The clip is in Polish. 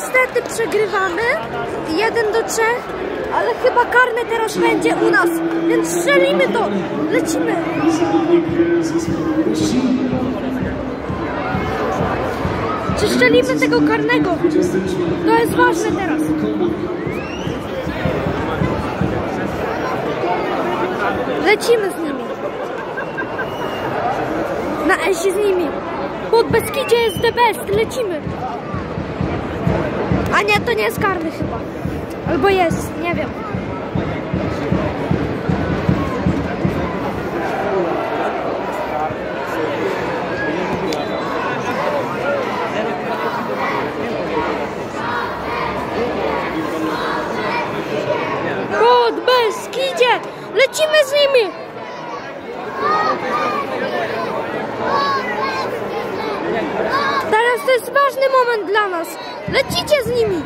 niestety przegrywamy. Jeden do trzech. Ale chyba karny teraz będzie u nas. Więc strzelimy to. Lecimy. Czy strzelimy tego karnego? To jest ważne teraz. Lecimy z nimi. Na Esi z nimi. Pod Beskidzie jest the best. Lecimy. Nie, to nie jest karny chyba. Albo jest, nie wiem. Beskidzie! Lecimy z nimi! Teraz to jest ważny moment dla nas. Lecicie z nimi!